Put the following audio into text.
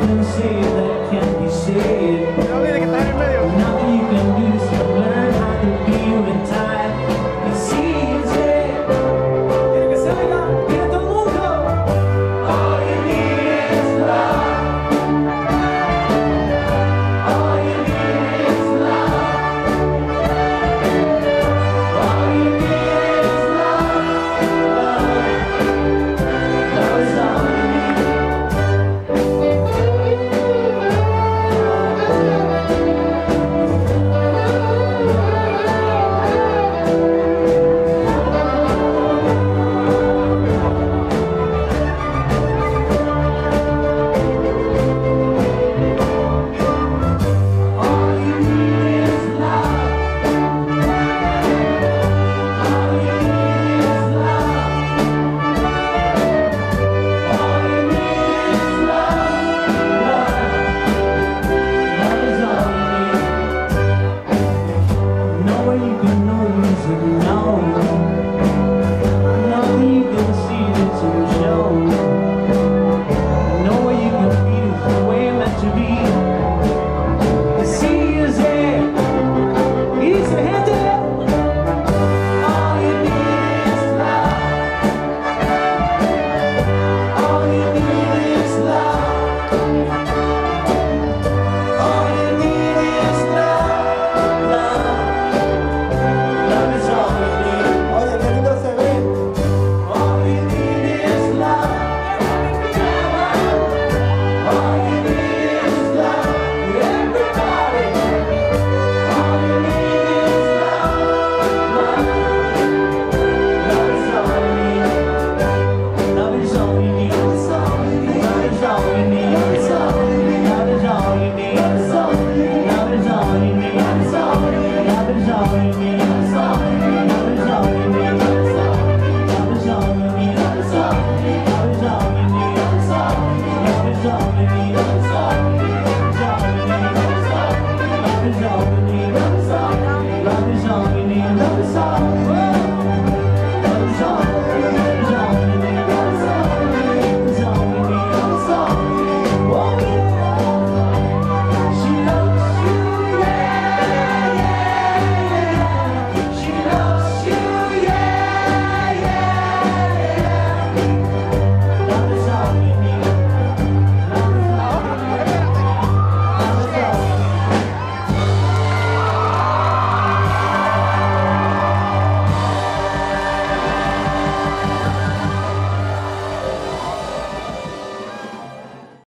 can say that can be said.